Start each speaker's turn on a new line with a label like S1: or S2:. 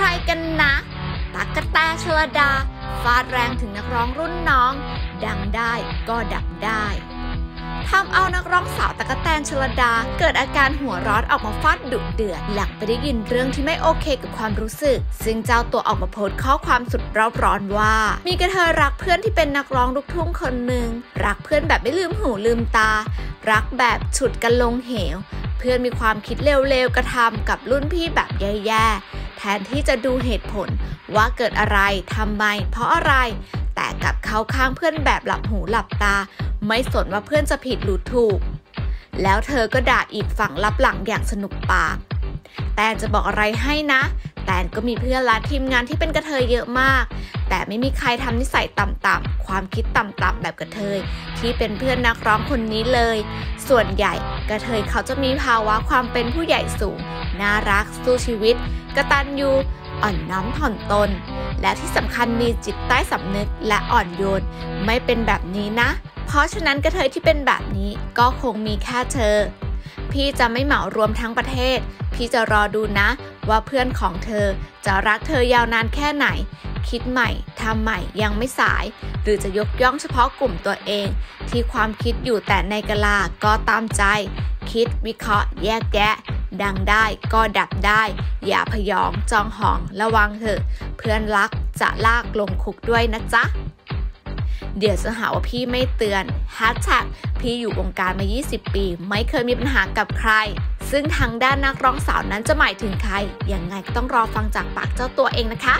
S1: ใครกันนะตักกะแตชลดา ฟาดแรงถึงนักร้องรุ่นน้อง ดังได้ก็ดับได้ทำเอานักร้องสาวตะกะแตนชลดา เกิดอาการหัวร้อนออกมาฟาดดุเดือด หลังไปได้ยินเรื่องที่ไม่โอเคกับความรู้สึก ซึ่งเจ้าตัวออกมาโพสต์ข้อความสุดร้อนร้อนว่า มีกระเทยรักเพื่อนที่เป็นนักร้องลูกทุ่งคนหนึ่งรักเพื่อนแบบไม่ลืมหูลืมตา รักแบบฉุดกันลงเหว เพื่อนมีความคิดเร็วๆกระทำกับรุ่นพี่แบบแย่ๆ แทนที่จะดูเหตุผลว่าเกิดอะไรทำไม เพราะอะไร แต่กับเขาข้างเพื่อนแบบหลับหูหลับตา ไม่สนว่าเพื่อนจะผิดหรือถูก แล้วเธอก็ด่าอีกฝั่งรับหลังอย่างสนุกปาก แต่จะบอกอะไรให้นะ แตนก็มีเพื่อนและทีมงานที่เป็นกระเทยเยอะมาก แต่ไม่มีใครทำนิสัยต่ำๆความคิดต่ำๆแบบกระเทย ที่เป็นเพื่อนนักร้องคนนี้เลย ส่วนใหญ่กระเทยเขาจะมีภาวะความเป็นผู้ใหญ่สูง น่ารัก สู้ชีวิต กระตันยูอ่อนน้อมถ่อมตน และที่สำคัญมีจิตใต้สำนึกและอ่อนโยน ไม่เป็นแบบนี้นะ เพราะฉะนั้นกระเทยที่เป็นแบบนี้ก็คงมีแค่เธอ พี่จะไม่เหมารวมทั้งประเทศ พี่จะรอดูนะ ว่าเพื่อนของเธอจะรักเธอยาวนานแค่ไหน คิดใหม่ทำใหม่ยังไม่สาย หรือจะยกย่องเฉพาะกลุ่มตัวเอง ที่ความคิดอยู่แต่ในกะลาก็ตามใจ คิดวิเคราะห์แยกแยะ ดังได้ก็ดับได้ อย่าพยองจองหองระวังเถอะ เพื่อนรักจะลากลงคุกด้วยนะจ๊ะเดี๋ยวจะหาว่าพี่ไม่เตือน Hashtag พี่อยู่วงการมา 20 ปี ไม่เคยมีปัญหากับใคร ซึ่งทางด้านนักร้องสาวนั้นจะหมายถึงใครยังไงก็ต้องรอฟังจากปากเจ้าตัวเองนะคะ